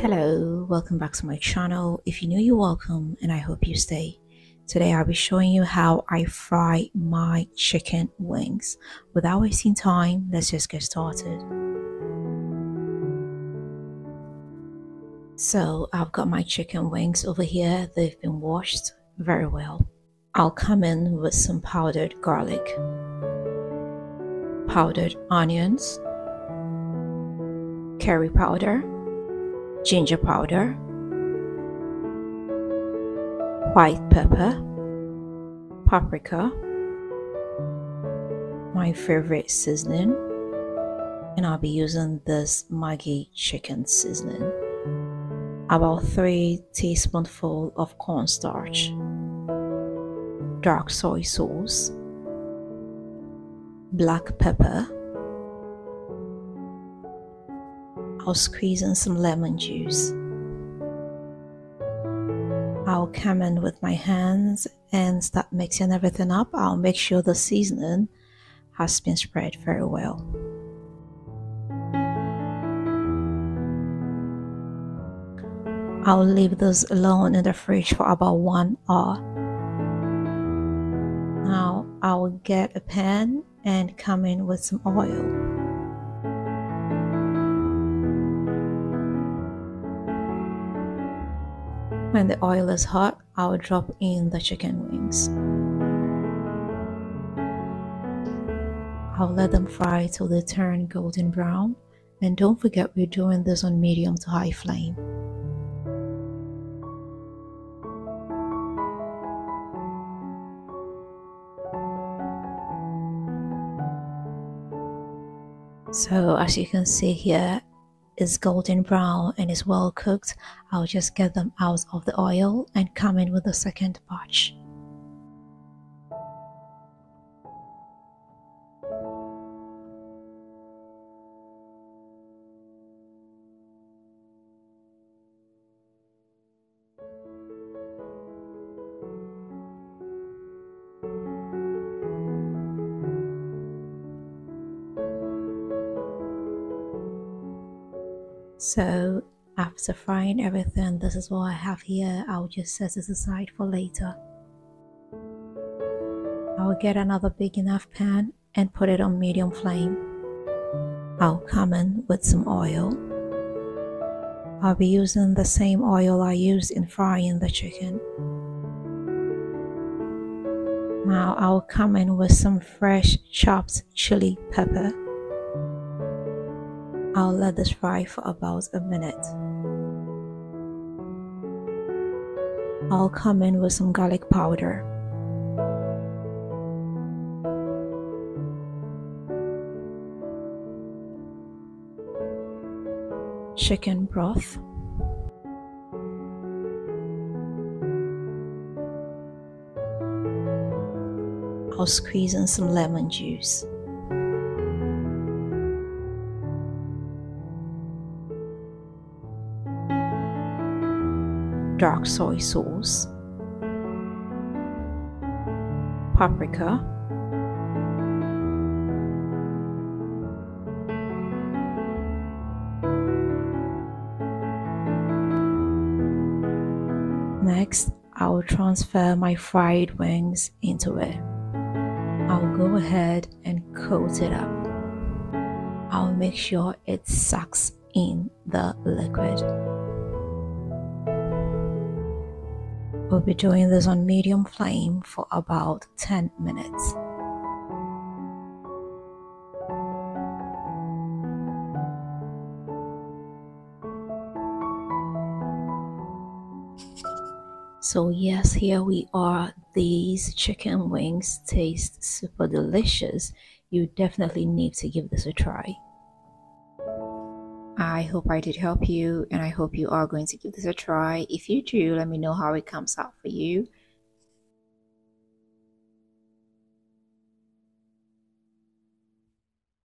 Hello, welcome back to my channel. If you're new, you're welcome and I hope you stay. Today I'll be showing you how I fry my chicken wings. Without wasting time, let's just get started. So I've got my chicken wings over here. They've been washed very well. I'll come in with some powdered garlic, powdered onions, curry powder, ginger powder, white pepper, paprika, my favorite seasoning, and I'll be using this Maggi chicken seasoning. About 3 teaspoonful of cornstarch, dark soy sauce, black pepper, I'll squeeze in some lemon juice. I'll come in with my hands and start mixing everything up. I'll make sure the seasoning has been spread very well. I'll leave this alone in the fridge for about one hour. Now I'll get a pan and come in with some oil. When the oil is hot, I'll drop in the chicken wings. I'll let them fry till they turn golden brown. And don't forget we're doing this on medium to high flame. So as you can see here, is golden brown and is well cooked, I'll just get them out of the oil and come in with the second batch. So after frying everything, this is what I have here. I'll just set this aside for later. I'll get another big enough pan and put it on medium flame. I'll come in with some oil. I'll be using the same oil I used in frying the chicken. Now I'll come in with some fresh chopped chili pepper. I'll let this fry for about a minute. I'll come in with some garlic powder. Chicken broth. I'll squeeze in some lemon juice. Dark soy sauce, paprika, Next, I will transfer my fried wings into it. I'll go ahead and coat it up. I'll make sure it sucks in the liquid. We'll be doing this on medium flame for about 10 minutes. So yes, here we are. These chicken wings taste super delicious. You definitely need to give this a try. I hope I did help you and I hope you are going to give this a try. If you do, let me know how it comes out for you.